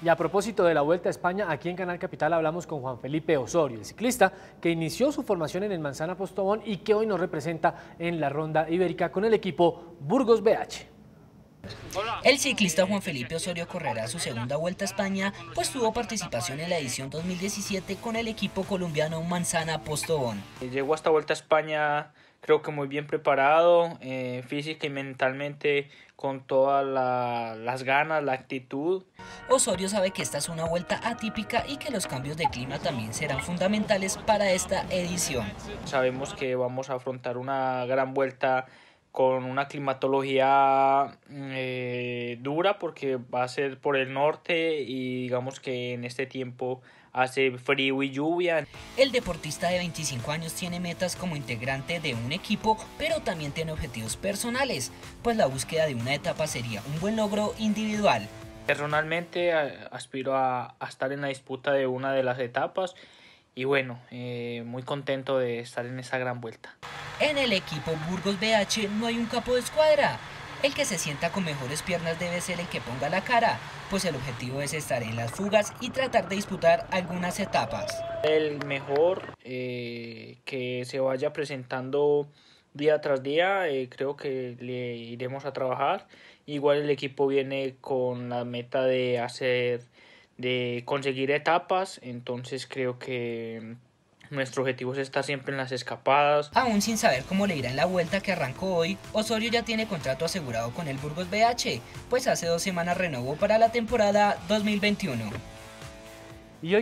Y a propósito de la Vuelta a España, aquí en Canal Capital hablamos con Juan Felipe Osorio, el ciclista que inició su formación en el Manzana Postobón y que hoy nos representa en la ronda ibérica con el equipo Burgos BH. El ciclista Juan Felipe Osorio correrá su segunda vuelta a España, pues tuvo participación en la edición 2017 con el equipo colombiano Manzana Postobón. Llegó a esta vuelta a España creo que muy bien preparado, eh, física y mentalmente, con todas las ganas, la actitud. Osorio sabe que esta es una vuelta atípica y que los cambios de clima también serán fundamentales para esta edición. Sabemos que vamos a afrontar una gran vuelta con una climatología eh, dura porque va a ser por el norte y digamos que en este tiempo hace frío y lluvia. El deportista de 25 años tiene metas como integrante de un equipo, pero también tiene objetivos personales, pues la búsqueda de una etapa sería un buen logro individual. Personalmente aspiro a, a estar en la disputa de una de las etapas y bueno, eh, muy contento de estar en esa gran vuelta. En el equipo Burgos BH no hay un capo de escuadra. El que se sienta con mejores piernas debe ser el que ponga la cara, pues el objetivo es estar en las fugas y tratar de disputar algunas etapas. El mejor eh, que se vaya presentando día tras día, eh, creo que le iremos a trabajar. Igual el equipo viene con la meta de hacer de conseguir etapas, entonces creo que nuestro objetivo es estar siempre en las escapadas. Aún sin saber cómo le irá en la vuelta que arrancó hoy, Osorio ya tiene contrato asegurado con el Burgos BH, pues hace dos semanas renovó para la temporada 2021.